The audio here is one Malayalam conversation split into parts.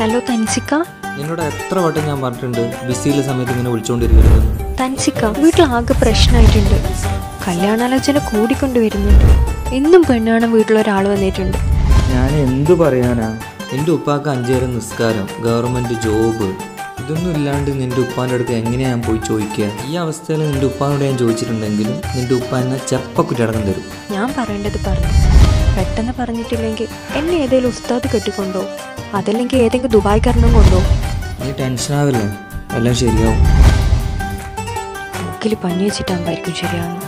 ഹലോ തൻസിക്ക. നിന്നോട് എത്ര വട്ടം ഞാൻ പറഞ്ഞിട്ടുണ്ട് ബിസിയിലെ സമയത്ത് ഇങ്ങനെ വിളിച്ചുകൊണ്ടിരിക്കരുത് തൻസിക്ക വീട്ടിൽ ആകെ പ്രശ്നമായിട്ടുണ്ട് കല്യാണാലോചന കൂടിക്കൊണ്ടുവരുന്നുണ്ട് എന്നും പെണ്ണാണ് വീട്ടിലൊരാൾ വന്നിട്ടുണ്ട്. ഞാൻ എന്തു പറയാനാ? നിന്റെ ഉപ്പാക്ക് അഞ്ചേരം നിസ്കാരം ഗവൺമെന്റ് ജോബ് ഇതൊന്നും ഇല്ലാണ്ട് നിന്റെ ഉപ്പാന്റെ അടുത്ത് എങ്ങനെയാ ഞാൻ പോയി ചോദിക്കുക? ഈ അവസ്ഥയിൽ നിന്റെ ഉപ്പാനോട് ഞാൻ ചോദിച്ചിട്ടുണ്ടെങ്കിലും നിന്റെ ഉപ്പ എന്നെ ചെപ്പക്കുറ്റടക്കം തരും. ഞാൻ പറയേണ്ടത് പറഞ്ഞു. പെട്ടെന്ന് പറഞ്ഞിട്ടില്ലെങ്കിൽ എന്നെ ഏതെങ്കിലും ഉസ്താദ് കെട്ടിക്കൊണ്ടോ? അതല്ലെങ്കിൽ ഏതെങ്കിലും ദുബായ് കരണം കൊണ്ടോ? നീ ടെൻഷനാവില്ലേ എല്ലാം ശരിയാവും. മൂക്കിൽ പഞ്ഞി വെച്ചിട്ടാകുമ്പോഴായിരിക്കും ശരിയാവുന്നു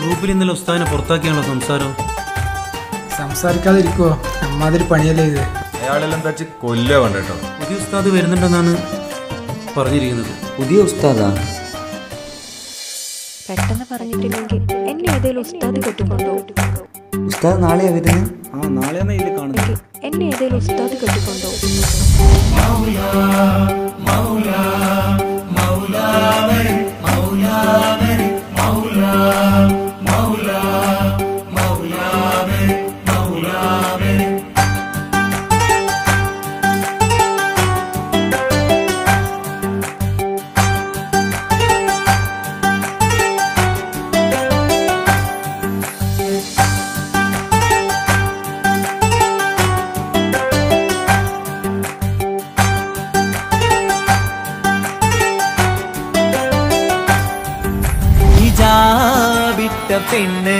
ഗ്രൂപ്പിൽ ഇന്നലെ ഉസ്താദിനെ പുറത്താക്കിയാണോ സംസാരം? സംസാരിക്കാതിരിക്കുവോ? അമ്മാതിരി പണിയല്ലേ ഇത്. അയാളെല്ലാം തച്ച് കൊല്ല കണ്ടോ പുതിയ ഉസ്താദ് വരുന്നുണ്ടെന്നാണ് പറഞ്ഞിരിക്കുന്നത്. പുതിയ ഉസ്താദാ? പെട്ടെന്ന് പറഞ്ഞിട്ടില്ലെങ്കിൽ എന്നെ ഏതെങ്കിലും ഉസ്താദ് കെട്ടിക്കൊണ്ടോ? ഉസ്താദ് നാളെയാ വരുന്നത് ആ നാളെയാണ് ഇതിൽ കാണുന്നത്. എന്നെ ഏതെങ്കിലും ഉസ്താദ് കെട്ടിക്കൊണ്ടോ? ഹിജാബിട്ട പെണ്ണ്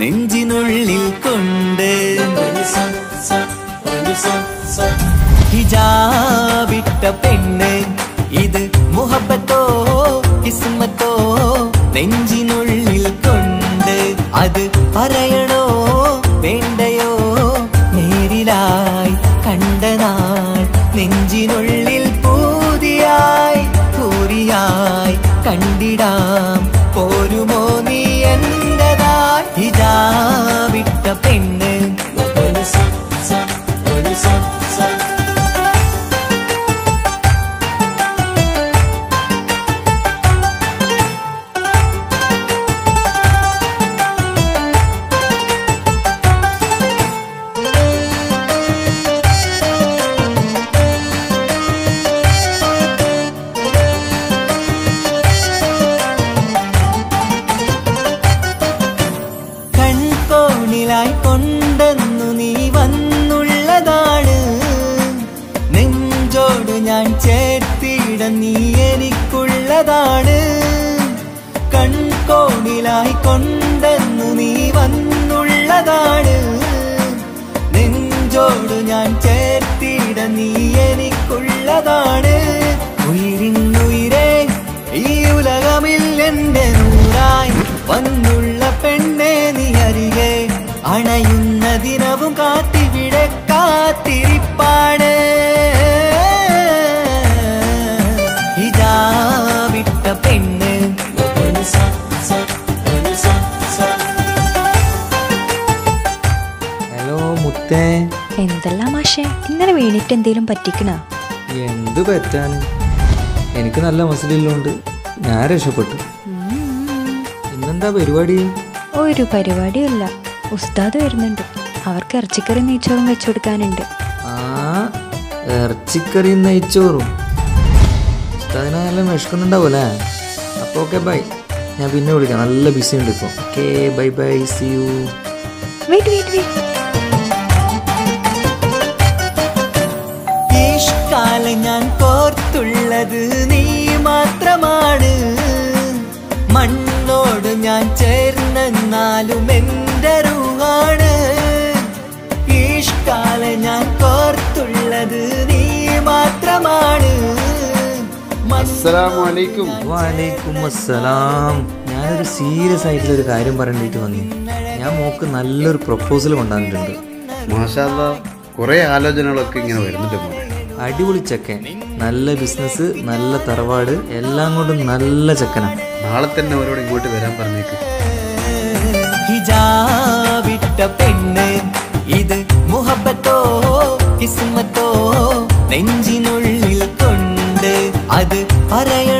നെഞ്ചിനുള്ളിൽ കൊണ്ട് ഹിജാബിട്ട പെണ്ണ്. ഇത് മുഹബത്തോ കിസ്മത്തോ നെഞ്ചിനുള്ളിൽ കൊണ്ട്. അത് പറയണോ sun. നെഞ്ചോട് ഞാൻ ചേർത്തിട നീ എനിക്കുള്ളതാണ്. ഉയിരിന്നുയിരേ ഈ ഉലകമിൽ എന്റെ നൂറായി വന്നുള്ള പെണ്ണേ നീ അരികെ. അണയുന്ന ദിനവും കാത്തിവിടെ വീണിട്ട് എന്തേലും പറ്റിക്കണ? എന്ത് പറ്റാൻ? എനിക്ക് നല്ല മസിലുള്ളതുകൊണ്ട് ഞാൻ രക്ഷപ്പെട്ടു. ഇന്നെന്താ പരിപാടി? ഒരു പരിപാടിയല്ല ഉസ്താദ് വരുന്നുണ്ട്. അവർക്ക് ഇറച്ചിക്കറി നെയ്ച്ചോറും വെച്ചു കൊടുക്കാനുണ്ട് ആ ഇറച്ചിക്കറി നെയ്ച്ചോറും. ഉസ്താദിനെ നല്ല വിഷക്കുന്നുണ്ടാവൂലേ അപ്പോൾ ഓക്കെ ബൈ ഞാൻ പിന്നെ വിളിക്കാം. നല്ല ബിസി ഉണ്ട് ഇപ്പോൾ okay bye bye see you wait ഞാൻ കോർത്തുള്ളത് നീ മാത്രമാണ്. മണ്ണോട് ഞാൻ ചേർന്നെന്നാലും എന്റെ റൂഹാണ് ഈഷ്കാല ഞാൻ കോർത്തുള്ളത് നീ മാത്രമാണ്. ഞാനൊരു സീരിയസ് ആയിട്ടുള്ള ഒരു കാര്യം പറയേണ്ടിട്ട് വന്നു. ഞാൻ മോക്ക് നല്ലൊരു പ്രപ്പോസൽ കൊണ്ടുവന്നിട്ടുണ്ട്. മാഷാ കുറെ ആലോചനകളൊക്കെ ഇങ്ങനെ വരുന്നുണ്ട് മോനെ. അടിപൊളി ചെക്കൻ. നല്ല ബിസിനസ് നല്ല തറവാട് എല്ലാം കൊണ്ടും നല്ല ചെക്കനാണ് നാളെ തന്നെ അവരോട് ഇങ്ങോട്ട് വരാൻ പറഞ്ഞേക്ക്. ഹിജാവിട്ട പെണ്ണ്. ഇത് മുഹബത്തോ കിസ്മത്തോ നെഞ്ചിനുള്ളിൽ കൊണ്ട് അത് പറയണം.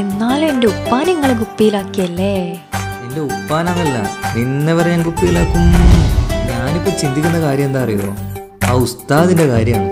എന്നാലും എന്റെ ഉപ്പാൻ നിങ്ങളെ കുപ്പിയിലാക്കിയല്ലേ? എന്റെ ഉപ്പാനാണല്ല നിന്നെ വരെ ഞാൻ കുപ്പിയിലാക്കും. ഞാനിപ്പോ ചിന്തിക്കുന്ന കാര്യം എന്താ അറിയോ? ആ ഉസ്താദിന്റെ കാര്യമാണ്.